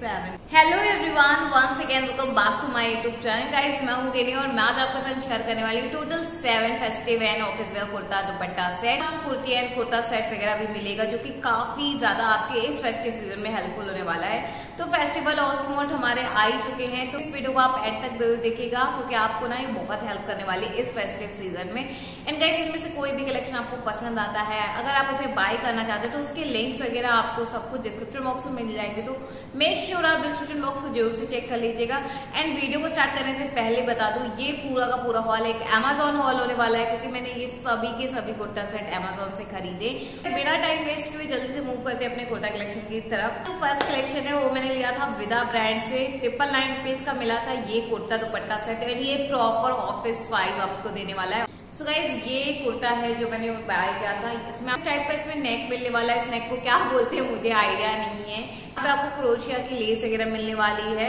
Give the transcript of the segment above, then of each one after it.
Seven hello everyone once again welcome back to my YouTube channel guys मैं हूँ केनी और मैं आज आपके साथ शेयर करने वाली हूँ total seven festive and office wear kurta dupatta set kurti and kurta set वगैरह भी मिलेगा, जो कि काफ़ी ज़्यादा आपके इस फेस्टिव सीज़न में हेल्पफुल होने वाला है। तो फेस्टिवल ऑस्टमोट हमारे आ ही चुके हैं तो इस वीडियो को आप एंड तक ज़रूर देखिएगा, क्योंकि आपको ना ये बहुत हेल्प करने वाली इस फेस्टिव सीज़न में। एंड गाइस इनमें से कोई भी कलेक्शन आपको पसंद आता है, अगर आप इसे बाय करना चाहते हैं तो उसके लिंक्स वगैरह आपको सब कुछ डिस्क्रिप्शन बॉक्स में मिल जाएँगे। तो मेक श्योर आप डिस्क्रिप्शन बॉक्स को ज़रूर से चेक कर लीजिएगा। एंड वीडियो को स्टार्ट करने से पहले बता दूँ, ये पूरा का पूरा हॉल एक अमेजोन हॉल होने वाला है, क्योंकि मैंने ये सभी के सभी कुर्ता सेट अमेजोन से खरीदे। बिना टाइम वेस्ट हुए जल्दी से मूव करते अपने कुर्ता कलेक्शन की तरफ़। तो फ़र्स्ट कलेक्शन है, वो मैंने लिया था विदा ब्रांड से। ट्रिपल नाइन रुपीज़ का मिला था ये कुर्ता दुपट्टा सेट एंड ये प्रॉपर ऑफ़िस फाइव आपको देने वाला है। सो so गाइज़ ये कुर्ता है जो मैंने बाय किया था। इसमें इस टाइप का इसमें नेक मिलने वाला है। इस नेक को क्या बोलते हैं, मुझे आइडिया नहीं है। पे आपको क्रोशिया की लेस वगैरह मिलने वाली है।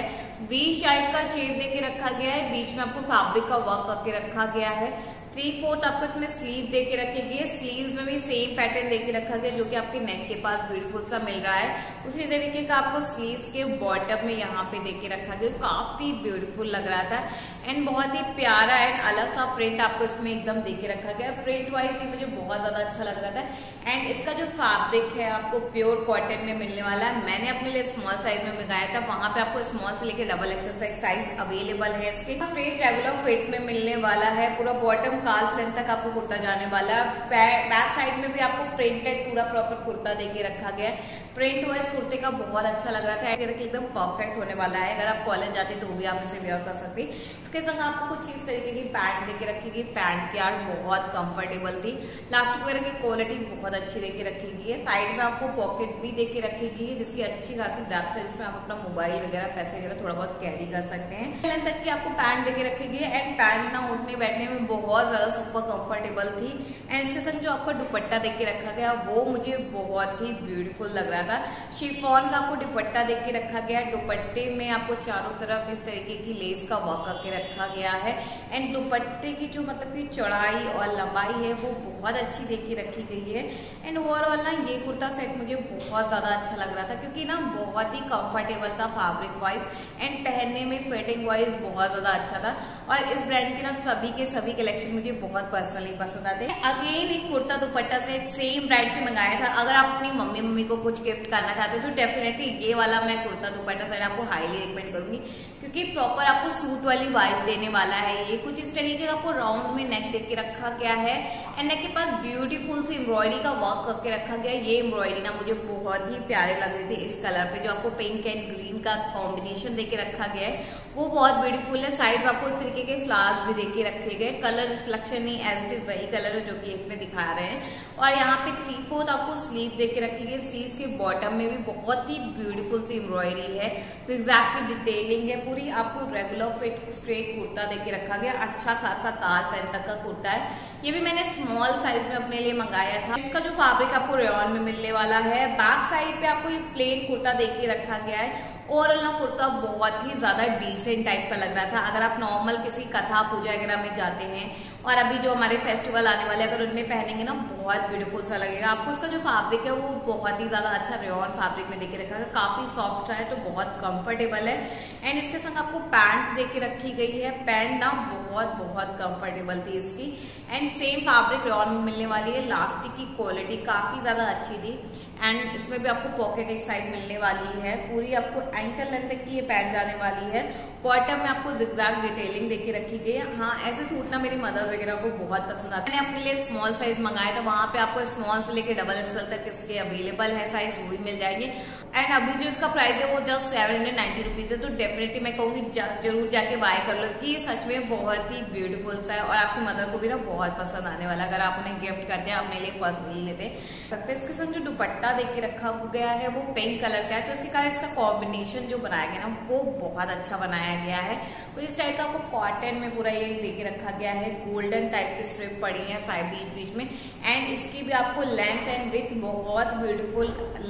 वी शाइप का शेप देके रखा गया है। बीच में आपको फैब्रिक का वर्क करके रखा गया है। थ्री फोर्थ आपको इसमें स्लीव दे के रखी गई है स्लीव्स में भी सेम पैटर्न दे के रखा गया जो कि आपके नेक के पास ब्यूटीफुल सा मिल रहा है। उसी तरीके का आपको स्लीव्स के बॉटम में यहाँ पे दे के रखा गया। काफ़ी ब्यूटीफुल लग रहा था। एंड बहुत ही प्यारा एंड अलग सा प्रिंट आपको इसमें एकदम दे के रखा गया। प्रिंट वाइज ये मुझे बहुत ज़्यादा अच्छा लग रहा था। एंड इसका जो फैब्रिक है आपको प्योर कॉटन में मिलने वाला है। मैंने अपने लिए स्मॉल साइज़ में मंगाया था। वहाँ पे आपको स्मॉल से लेकर डबल एक्सल साइज़ अवेलेबल है। इसके स्ट्रेट रेगुलर फिट में मिलने वाला है। पूरा बॉटम काल लेंथ तक आपको कुर्ता जाने वाला है। बैक साइड में भी आपको प्रिंटेड पूरा प्रॉपर कुर्ता देके रखा गया है। प्रिंट वाइज कुर्ते का बहुत अच्छा लग रहा था। एकदम परफेक्ट होने वाला है। अगर आप कॉलेज जाते तो भी आप इसे वेयर कर सकते इसके संग आपको कुछ इस तरीके की पैंट देके रखेगी पैंट की आर्ट बहुत कंफर्टेबल थी। प्लास्टिक वगैरह की क्वालिटी बहुत अच्छी देके रखेगी है। साइड में आपको पॉकेट भी देके रखेगी जिसकी अच्छी खासी डेप्थ है, जिसमें आप अपना मोबाइल वगैरह, पैसे वगैरह थोड़ा बहुत कैरी कर सकते हैं। तक की आपको पैंट देके रखेगी एंड पैंट ना उठने बैठने में बहुत ज़्यादा सुपर कंफर्टेबल थी। एंड इसके संग जो आपका दुपट्टा देके रखा गया, वो मुझे बहुत ही ब्यूटीफुल लग रहा था। शिफॉन का आपको दुपट्टा देके रखा गया है। दुपट्टे में आपको चारों तरफ़ इस तरीके की लेस का वर्क करके रखा गया है। एंड दुपट्टे की जो मतलब की चौड़ाई और लंबाई है, वो बहुत अच्छी देखी रखी गई है। एंड ओवरऑल ना, ये कुर्ता सेट मुझे बहुत ज़्यादा अच्छा लग रहा था क्योंकि ना, बहुत ही कंफर्टेबल था फैब्रिक वाइज एंड पहनने में फिटिंग वाइज बहुत ज़्यादा अच्छा था। और इस ब्रांड के ना, सभी के सभी कलेक्शन मुझे बहुत पर्सनली पसंद आते हैं। अगेन एक kurta dupatta set same brand से मंगाया था। अगर आप अपनी मम्मी मम्मी को कुछ गिफ्ट करना चाहते हो तो डेफिनेटली ये वाला मैं कुर्ता दुपट्टा सेट आपको हाईली रिकमेंड करूँगी। क्योंकि प्रॉपर आपको सूट वाली वाइब देने वाला है ये। कुछ इस तरीके का आपको राउंड में नेक देख के रखा गया है। एंड नेक के पास ब्यूटीफुल सी एम्ब्रॉयडरी का वर्क करके रखा गया। ये एम्ब्रॉयडरी ना मुझे बहुत ही प्यारे लग रहे थे इस कलर पे, जो आपको पिंक एंड ग्रीन का कॉम्बिनेशन देके रखा गया है। वो बहुत ब्यूटीफुल है। साइड आपको इस तरीके के फ्लावर्स भी देके रखे गए। कलर रिफ्लेक्शन नहीं एज इट इज़ वही कलर है जो कि इसमें दिखा रहे हैं। और यहाँ पे थ्री फोर्थ आपको स्लीव देके रखी गई। स्लीव के बॉटम में भी बहुत ही ब्यूटीफुल सी एम्ब्रॉयडरी है। तो एग्जैक्टली डिटेलिंग है पूरी। आपको रेगुलर फिट स्ट्रेट कुर्ता देके रखा गया। अच्छा खासा काल पैन तक का कुर्ता है। ये भी मैंने स्मॉल साइज़ में अपने लिए मंगाया था। इसका जो फैब्रिक आपको रेन में मिलने वाला है बैक साइड पे आपको ये प्लेन कुर्ता देके रखा गया है। ओवरऑल ना कुर्ता बहुत ही ज़्यादा डिसेंट टाइप का लग रहा था। अगर आप नॉर्मल किसी कथा पूजा वगैरह में जाते हैं, और अभी जो हमारे फेस्टिवल आने वाले, अगर उनमें पहनेंगे ना, बहुत ब्यूटीफुल सा लगेगा। आपको उसका जो फैब्रिक है, वो बहुत ही ज़्यादा अच्छा रेन फैब्रिक में देके रखा है काफ़ी सॉफ्ट है तो बहुत कंफर्टेबल है। एंड इसके संग आपको पैंट देके रखी गई है। पैंट ना, बहुत बहुत कंफर्टेबल थी इसकी। एंड सेम फैब्रिक रेन में मिलने वाली है। लास्टिक की क्वालिटी काफ़ी ज़्यादा अच्छी थी। एंड इसमें भी आपको पॉकेट एक साइड मिलने वाली है। पूरी आपको एंकल लेंथ तक की ये पैंट जाने वाली है। बॉटम में आपको जिग्जैग डिटेलिंग देके रखी गई है। हाँ ऐसे सूट ना मेरी मदर वगैरह को बहुत पसंद आता है। मैंने अपने लिए स्मॉल साइज़ मंगाया था। वहाँ पे आपको स्मॉल से लेके डबल एक्सल तक इसके अवेलेबल है। साइज़ वो भी मिल जाएँगे। एंड अभी जो इसका प्राइस है वो just seven hundred ninety rupees है तो डेफिनेटली मैं कहूँगी ज़रूर जाके बाय कर लो। कि ये सच में बहुत ही ब्यूटीफुल सा है और आपकी मदर को भी ना बहुत पसंद आने वाला अगर आप उन्हें गिफ्ट करते हैं आप मेरे लिए पर्सनली लेते सकते इसके संग जो दुपट्टा देख के रखा गया है, वो पिंक कलर का है। तो इसके कारण इसका कॉम्बिनेशन जो बनाया गया ना, वो बहुत अच्छा बनाया गया है। तो इस टाइप का आपको कॉटन में पूरा ये देके रखा गया है। गोल्डन टाइप की स्ट्रिप पड़ी है साइड बीच बीच में। एंड इसकी भी आपको लेंथ एंड विथ बहुत ब्यूटीफुल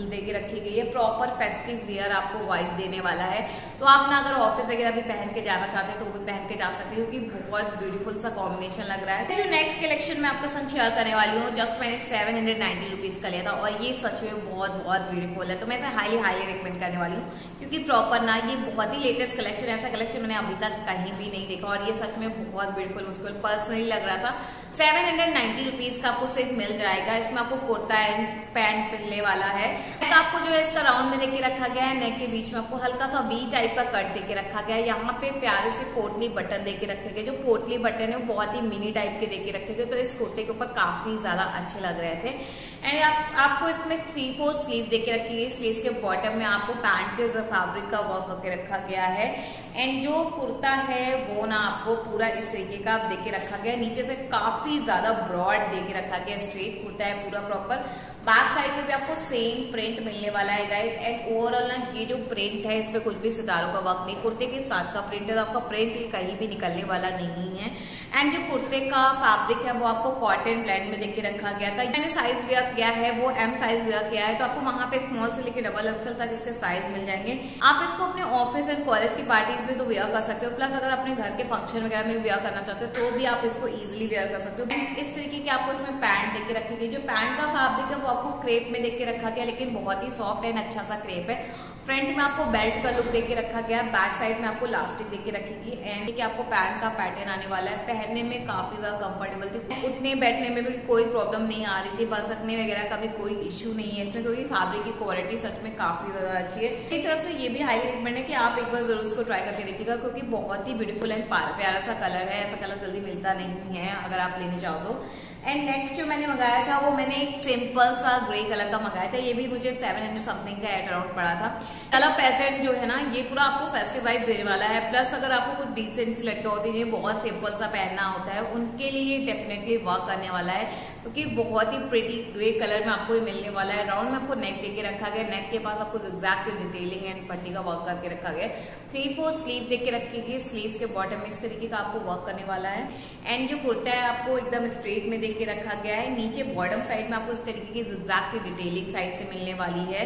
देके रखी गई है। प्रॉपर फेस्टिव वेयर आपको वाइट देने वाला है। तो आप ना अगर ऑफ़िस वगैरह भी पहन के जाना चाहते हैं तो वो भी पहन के जा सकते हो क्योंकि बहुत ब्यूटीफुल सा कॉम्बिनेशन लग रहा है। जो नेक्स्ट कलेक्शन में आपका संग शेयर करने वाली हूँ जस्ट मैंने सेवन हंड्रेड नाइन्टी रुपीज़ का लिया था और ये सच में बहुत बहुत ब्यूटीफुल है। तो मैं इसे हाईली हाईली रिकमेंड करने वाली हूँ, क्योंकि प्रॉपर ना ये बहुत ही लेटेस्ट कलेक्शन ऐसा कलेक्शन मैंने अभी तक कहीं भी नहीं देखा और ये सच में बहुत ब्यूटीफुल मुझको पर्सनली लग रहा था। सेवन हंड्रेड नाइन्टी रुपीज़ का आपको सिर्फ़ मिल जाएगा। इसमें आपको कुर्ता एंड पैंट मिलने वाला है। तो आपको जो है इसका राउंड में देके रखा गया है नेक के बीच में आपको हल्का सा वी टाइप का कट देके रखा गया है। यहाँ पे प्यारे से कोटली बटन देके रखे गए। जो कोटली बटन है वो बहुत ही मिनी टाइप के देके रखे गए। तो इस कुर्ते के ऊपर काफ़ी ज़्यादा अच्छे लग रहे थे। एंड आप, आपको इसमें थ्री फोर स्लीव देके रखी गई। स्लीव के बॉटम में आपको पैंट के फैब्रिक का वर्क करके रखा गया है। एंड जो कुर्ता है, वो ना आपको पूरा इस तरीके का आप देके रखा गया नीचे से काफ़ी ज़्यादा ब्रॉड देके रखा गया स्ट्रेट कुर्ता है, पूरा प्रॉपर बैक साइड में भी आपको सेम प्रिंट मिलने वाला है गाइस एंड ओवरऑल ना, ये जो प्रिंट है इसमें कुछ भी सितारों का वर्क नहीं. कुर्ते के साथ का प्रिंट है तो आपका प्रिंट ये कहीं भी निकलने वाला नहीं है. एंड जो कुर्ते का फैब्रिक है, वो आपको कॉटन ब्लैंड में देके रखा गया था. मैंने साइज़ वेयर किया है, वो एम साइज़ वेयर किया है तो आपको वहाँ पे स्मॉल से लेकर डबल एक्सल तक इसके साइज़ मिल जाएँगे. आप इसको अपने ऑफ़िस एंड कॉलेज की पार्टीज़ में तो वेयर कर सकते हो. प्लस अगर अपने घर के फ़ंक्शन वगैरह में वेयर करना चाहते हो तो भी आप इसको इजिली वेयर कर सकते हो. इस तरीके की आपको इसमें पैंट देके रखेंगे जो पैंट का फैब्रिक है, वो आपको क्रेप में देख के रखा गया, लेकिन बहुत ही सॉफ्ट एंड अच्छा सा क्रेप है। फ्रंट में आपको बेल्ट का लुक देके रखा गया बैक साइड में आपको लास्टिक देके रखेगी एंड देखिए आपको पैंट का पैटर्न आने वाला है। पहनने में काफ़ी ज़्यादा कंफर्टेबल थी। उठने बैठने में भी कोई प्रॉब्लम नहीं आ रही थी बसकने वगैरह का भी कोई इश्यू नहीं है इसमें, क्योंकि फैब्रिक की क्वालिटी सच में काफ़ी ज़्यादा अच्छी है। एक तरफ़ से ये भी हाई रिकमेंड है कि आप एक बार ज़रूर इसको ट्राई करके देखिएगा, क्योंकि बहुत ही ब्यूटीफुल एंड प्यारा सा कलर है, ऐसा कलर जल्दी मिलता नहीं है, अगर आप लेने जाओ तो। एंड नेक्स्ट जो मैंने मंगाया था, वो मैंने एक सिंपल सा ग्रे कलर का मंगाया था। ये भी मुझे सेवन हंड्रेड समथिंग का एट अराउंड पड़ा था। कलर पैटर्न जो है ना, ये पूरा आपको फेस्टिव वाइब देने वाला है। प्लस अगर आपको कुछ डिसेंट सी लटका होती है बहुत सिंपल सा पहनना होता है, उनके लिए डेफिनेटली वर्क करने वाला है। क्योंकि बहुत ही प्रिटी ग्रे कलर में आपको ये मिलने वाला है। राउंड में आपको नेक देके रखा गया। नेक के पास आपको एग्जैक्ट डिटेलिंग एंड पट्टी का वर्क करके रखा गया। थ्री फोर स्लीव देख के रखी गई। स्लीव के बॉटम में इस तरीके का आपको वर्क करने वाला है। एंड जो कुर्ता है, आपको एकदम स्ट्रेट में देख के रखा गया है। नीचे बॉटम साइड में आपको इस तरीके की एग्जैक्ट डिटेलिंग साइड से मिलने वाली है।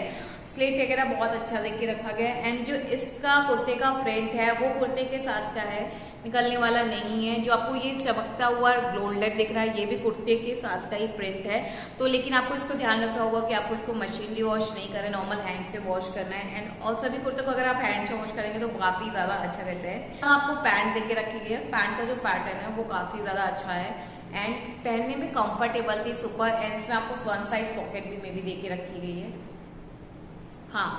स्लेट वगैरह बहुत अच्छा देख के रखा गया। है एंड जो इसका कुर्ते का प्रिंट है, वो कुर्ते के साथ का है। निकलने वाला नहीं है, जो आपको ये चमकता हुआ गोल्डन दिख रहा है, ये भी कुर्ते के साथ का ही प्रिंट है। तो लेकिन आपको इसको ध्यान रखना होगा कि आपको इसको मशीनली वॉश नहीं करना नॉर्मल हैंड से वॉश करना है। एंड और सभी कुर्ते को अगर आप हैंड से वॉश करेंगे तो काफ़ी ज़्यादा अच्छा रहता है। तो आपको पैंट देख के है पैंट का जो पैटर्न है वो काफ़ी ज़्यादा अच्छा है। एंड पहनने में कंफर्टेबल थी सुपर एंड इसमें आपको वन साइड पॉकेट भी, में भी दे के रखी गई है। हाँ।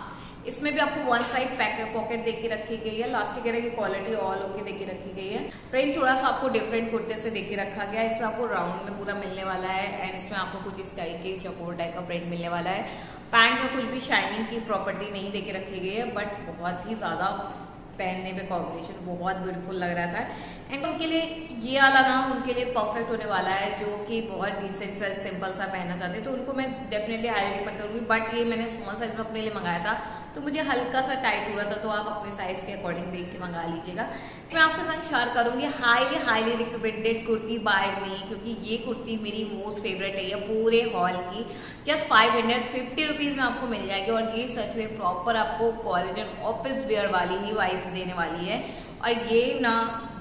इसमें भी आपको वन साइड पैकेट देके रखी गई है लास्टिक की क्वालिटी ऑल ओके देके रखी गई है। प्रिंट थोड़ा सा आपको डिफरेंट कुर्ते से देके रखा गया है। इसमें आपको राउंड में पूरा मिलने वाला है एंड इसमें आपको कुछ इस टाइप के चकोर टाइप का प्रिंट मिलने वाला है। पैंट में कुछ भी शाइनिंग की प्रॉपर्टी नहीं देके रखी गई है बट बहुत ही ज़्यादा पहनने पे कॉम्बिनेशन बहुत ब्यूटीफुल लग रहा था। एंड उनके लिए ये वाला नाम उनके लिए परफेक्ट होने वाला है, जो कि बहुत डिसेंट सा सिंपल सा पहनना चाहते हैं। तो उनको मैं डेफिनेटली हाई रिकमेंड करूँगी बट ये मैंने स्मॉल साइज़ में अपने लिए मंगाया था। तो मुझे हल्का सा टाइट हो रहा था तो आप अपने साइज़ के अकॉर्डिंग देख के मंगा लीजिएगा। मैं आपके साथ शेयर करूँगी highly highly recommended kurti by me क्योंकि ये कुर्ती मेरी मोस्ट फेवरेट है, ये पूरे हॉल की। Just five hundred fifty rupees में आपको मिल जाएगी और ये सच में प्रॉपर आपको कॉलेज एंड ऑफ़िस वेयर वाली ही वाइब्स देने वाली है। और ये ना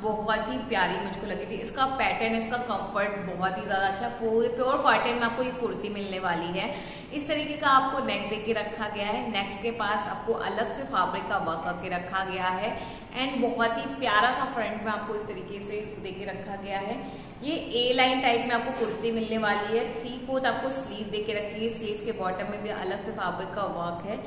बहुत ही प्यारी मुझको लगी थी। इसका पैटर्न इसका कंफर्ट बहुत ही ज़्यादा अच्छा पूरे प्योर कॉटन में आपको ये कुर्ती मिलने वाली है। इस तरीके का आपको नेक दे के रखा गया है। नेक के पास आपको अलग से फैब्रिक का वर्क करके रखा गया है। एंड बहुत ही प्यारा सा फ्रंट में आपको इस तरीके से दे के रखा गया है। ये ए लाइन टाइप में आपको कुर्ती मिलने वाली है। थ्री फोर्थ आपको स्लीव दे के रखी है। स्लीव के बॉटम में भी अलग से फैब्रिक का वर्क है।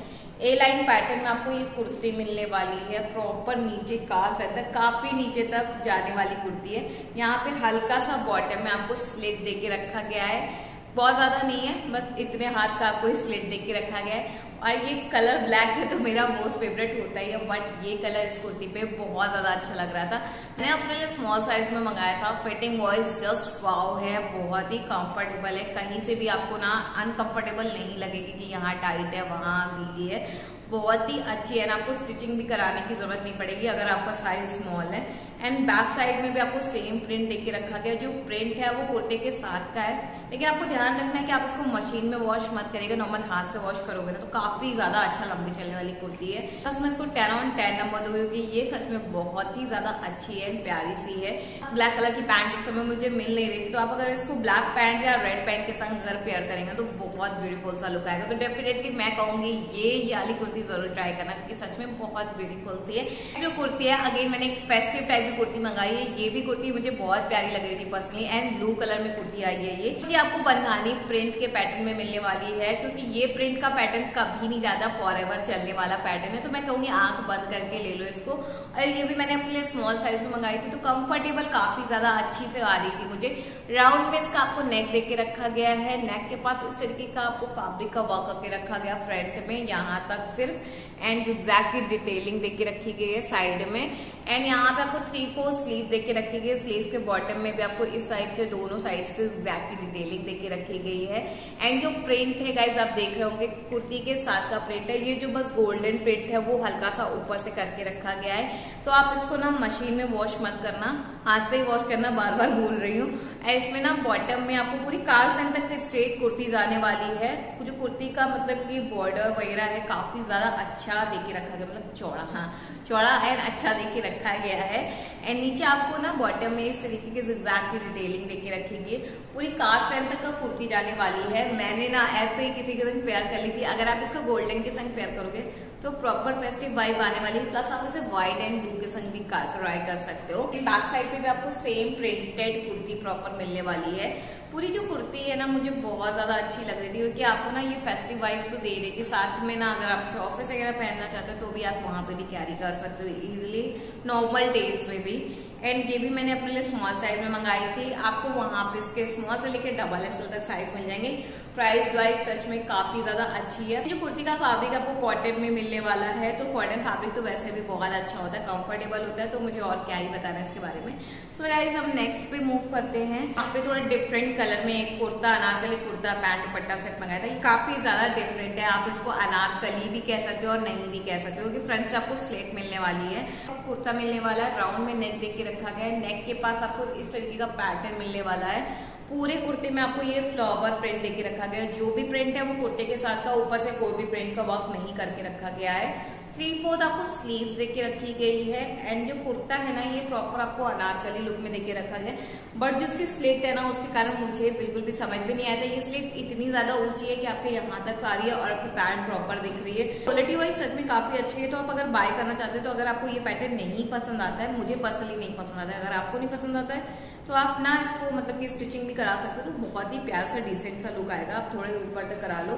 ए लाइन पैटर्न में आपको ये कुर्ती मिलने वाली है। प्रॉपर नीचे काफ है। काफ़ी नीचे तक जाने वाली कुर्ती है। यहाँ पे हल्का सा बॉटम में आपको स्लेट दे के रखा गया है। बहुत ज़्यादा नहीं है, बस इतने हाथ का आपको स्लिट देख के रखा गया है। और ये कलर ब्लैक है तो मेरा मोस्ट फेवरेट होता ही है बट ये कलर इस कुर्ती पे बहुत ज़्यादा अच्छा लग रहा था। मैंने अपने लिए स्मॉल साइज़ में मंगाया था। फिटिंग वॉइस जस्ट वाव है, बहुत ही कंफर्टेबल है। कहीं से भी आपको ना अनकंफर्टेबल नहीं लगेगी कि यहाँ टाइट है, वहाँ गीली है। बहुत ही अच्छी है। ना आपको स्टिचिंग भी कराने की ज़रूरत नहीं पड़ेगी अगर आपका साइज़ स्मॉल है। एंड बैक साइड में भी आपको सेम प्रिंट देके रखा गया जो प्रिंट है, वो कुर्ते के साथ का है। लेकिन आपको ध्यान रखना है कि आप इसको मशीन में वॉश मत करेगा नॉर्मल हाथ से वॉश करोगे ना तो काफ़ी ज़्यादा अच्छा लंबी चलने वाली कुर्ती है। बस मैं इसको टेन ऑन टेन नंबर दूँगी क्योंकि ये सच में बहुत ही ज़्यादा अच्छी है, प्यारी सी है। ब्लैक कलर की पैंट इस समय मुझे मिल नहीं रही थी। तो आप अगर इसको ब्लैक पैंट या रेड पैंट के संग अगर पेयर करेंगे तो बहुत ब्यूटीफुल सा लुक आएगा। तो डेफिनेटली मैं कहूँगी, ये वाली कुर्ती ज़रूर ट्राई करना, क्योंकि सच में बहुत ब्यूटीफुल सी है। जो कुर्ती है अगेन मैंने एक फेस्टिव टाइप की कुर्ती मंगाई है, ये भी कुर्ती मुझे बहुत प्यारी लग रही थी पर्सनली एंड ब्लू कलर में कुर्ती आई है ये। आपको बनवानी प्रिंट के पैटर्न में मिलने वाली है, क्योंकि ये प्रिंट का पैटर्न कभी नहीं ज़्यादा फॉर चलने वाला पैटर्न है तो मैं कहूँगी आँख बंद करके ले लो इसको। और ये भी मैंने अपने लिए स्मॉल साइज़ में मंगाई थी तो कंफर्टेबल काफ़ी ज़्यादा अच्छी से आ रही थी मुझे। राउंड में इसका आपको नेक देके रखा गया है नेक के पास इस तरीके का आपको फैब्रिक का वर्क करके रखा गया फ्रंट में, यहाँ तक सिर्फ़ एंड एग्जैक्टली डिटेलिंग देके रखी गई है साइड में। एंड यहाँ पे आपको थ्री फोर स्लीव देके रखी गई स्लीव के बॉटम में भी आपको इस साइड से, दोनों साइड से एग्जैक्टली डिटेलिंग देके रखी गई है। एंड जो प्रिंट है गाइज़ आप देख रहे होंगे, कुर्ती के साथ का प्रिंट है। ये जो बस गोल्डन प्रिंट है, वो हल्का सा ऊपर से करके रखा गया है। तो आप इसको ना मशीन में वॉश मत करना। हाथ से ही वॉश करना बार बार भूल रही हूँ। इसमें ना बॉटम में आपको पूरी काल पैन तक स्ट्रेट कुर्ती जाने वाली है। जो कुर्ती का मतलब की बॉर्डर वगैरह है, काफ़ी ज़्यादा अच्छा देके रखा गया मतलब चौड़ा हाँ चौड़ा एंड अच्छा देके रखा गया है। एंड नीचे आपको ना बॉटम में इस तरीके की की डिटेलिंग देके रखी गई पूरी कार पैन तक का कुर्ती जाने वाली है। मैंने ना ऐसे ही किसी के संग पेयर कर ली थी। अगर आप इसका गोल्डन के संग पेयर करोगे तो प्रॉपर फेस्टिव वाइब आने वाली है। प्लस आप इसे व्हाइट एंड ब्लू के संग भी ट्राई कर सकते हो। बैक साइड पे भी आपको सेम प्रिंटेड कुर्ती प्रॉपर मिलने वाली है। पूरी जो कुर्ती है ना, मुझे बहुत ज़्यादा अच्छी लग रही थी, क्योंकि आपको ना ये फेस्टिव वाइब तो दे रही थी। साथ में ना अगर आप ऑफ़िस वगैरह पहनना चाहते हो तो भी आप वहाँ पे भी कैरी कर सकते हो ईजिली नॉर्मल डेज़ में भी। एंड ये भी मैंने अपने लिए स्मॉल साइज़ में मंगाई थी। आपको वहाँ पे इसके स्मॉल से लेकर डबल एक्सल तक साइज़ मिल जाएँगे। प्राइस वाइज सच में काफ़ी ज़्यादा अच्छी है। जो कुर्ती का फैब्रिक आपको कॉटन में मिलने वाला है तो कॉटन फैब्रिक तो वैसे भी बहुत अच्छा होता है कंफर्टेबल होता है तो मुझे और क्या ही बताना है इसके बारे में। सो गाइज़ हम नेक्स्ट पे मूव करते हैं। यहाँ पे थोड़ा डिफरेंट कलर में एक कुर्ता, अनारकली कुर्ता पैंट दुपट्टा सेट मंगाया था। ये काफ़ी ज़्यादा डिफरेंट है। आप इसको अनारकली भी कह सकते हो और नहीं भी कह सकते हो, क्योंकि फ्रंट से आपको स्लेट मिलने वाली है। कुर्ता मिलने वाला है राउंड में नेक देख के रखा गया है। नेक के पास आपको इस तरीके का पैटर्न मिलने वाला है। पूरे कुर्ते में आपको ये फ्लावर प्रिंट देके रखा गया है। जो भी प्रिंट है वो कुर्ते के साथ का, ऊपर से कोई भी प्रिंट का वर्क नहीं करके रखा गया है। थ्री फोर्थ आपको स्लीव्स देके रखी गई है एंड जो कुर्ता है ना, ये प्रॉपर आपको अनारकली लुक में देके रखा है। बट जो उसकी स्लीट है ना, उसके कारण मुझे बिल्कुल भी समझ में नहीं आया था। ये स्लीट इतनी ज़्यादा ऊँची है कि आपके यहाँ तक सारी है और आपकी पैंट प्रॉपर दिख रही है। क्वालिटी वाइज सच में काफ़ी अच्छी है। तो आप अगर बाय करना चाहते हैं तो अगर आपको ये पैटर्न नहीं पसंद आता है, मुझे पर्सनली नहीं पसंद आता है। अगर आपको नहीं पसंद आता है तो आप ना इसको मतलब कि स्टिचिंग भी करा सकते हो तो बहुत ही प्यार सा डिसेंट सा लुक आएगा। आप थोड़े ऊपर तक करा लो।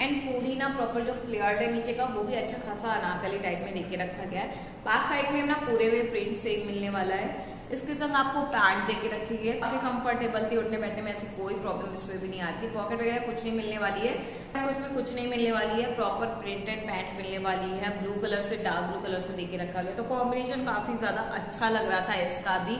एंड पूरी ना प्रॉपर जो फ्लेयर्ड है नीचे का, वो भी अच्छा खासा अनारकली टाइप में देके रखा गया है। बैक साइड में ना पूरे में प्रिंट से मिलने वाला है। इसके संग आपको पैंट देके रखी गई काफ़ी कंफर्टेबल थी उठने बैठने में, ऐसी कोई प्रॉब्लम इसमें भी नहीं आती। पॉकेट वगैरह कुछ नहीं मिलने वाली है। उसमें कुछ नहीं मिलने वाली है। प्रॉपर प्रिंटेड पैंट मिलने वाली है। ब्लू कलर से डार्क ब्लू कलर से देके रखा गया। तो कॉम्बिनेशन काफ़ी ज़्यादा अच्छा लग रहा था इसका भी।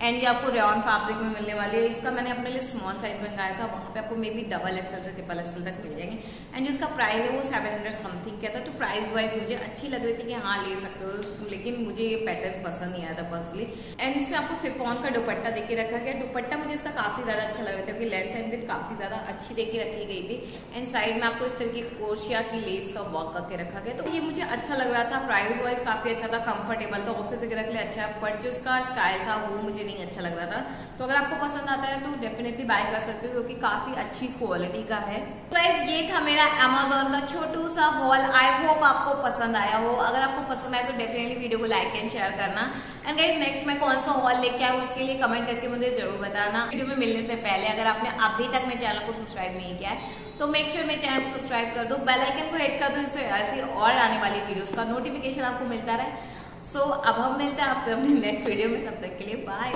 एंड ये आपको रेन फैब्रिक में मिलने वाली है। इसका मैंने अपने लिए स्मॉल साइज़ मंगाया था। वहाँ पे आपको मे बी डबल एक्सएल से ट्रिपल एक्सएल तक मिल जाएँगे। एंड जो इसका प्राइस है वो सेवन हंड्रेड समथिंग का था। तो प्राइस वाइज मुझे अच्छी लग रही थी कि हाँ ले सकते हो। लेकिन मुझे ये पैटर्न पसंद नहीं आया था पर्सनली एंड इसमें आपको सिफॉन का दुपट्टा देके रखा गया। दुपट्टा मुझे इसका काफ़ी ज़्यादा अच्छा लग रहा था क्योंकि लेंथ एंड विथ काफ़ी ज़्यादा अच्छी देके रखी गई थी। एंड साइड में आपको इस तरह की कोशिया की लेस का वर्क करके रखा गया। तो ये मुझे अच्छा लग रहा था। प्राइस वाइज काफ़ी अच्छा था। कंफर्टेबल था। ऑफ़िस वगैरह के लिए अच्छा है। बट जो इसका स्टाइल था, वो मुझे नहीं अच्छा लग रहा था। तो अगर आपको पसंद आता है तो डेफिनेटली बाय कर सकते हो क्योंकि काफ़ी अच्छी क्वालिटी का है। तो ये था मेरा अमेजोन का छोटू सा हॉल आई होप आपको पसंद आया हो। अगर आपको पसंद आया तो डेफिनेटली वीडियो को लाइक एंड शेयर करना। एंड गाइज़ नेक्स्ट मैं कौन सा हॉल लेके आया उसके लिए कमेंट करके मुझे ज़रूर बताना। वीडियो में मिलने से पहले अगर आपने अभी तक मेरे चैनल को सब्सक्राइब नहीं किया है तो मेक श्योर मेरे चैनल को सब्सक्राइब कर दो। बेल आइकन को हिट कर दो जिससे ऐसी और आने वाली वीडियोस का नोटिफिकेशन आपको मिलता रहे। सो so, अब हम मिलते हैं आपसे अपने नेक्स्ट वीडियो में तब तक के लिए बाय